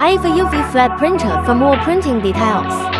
I have a UV flat printer for more printing details.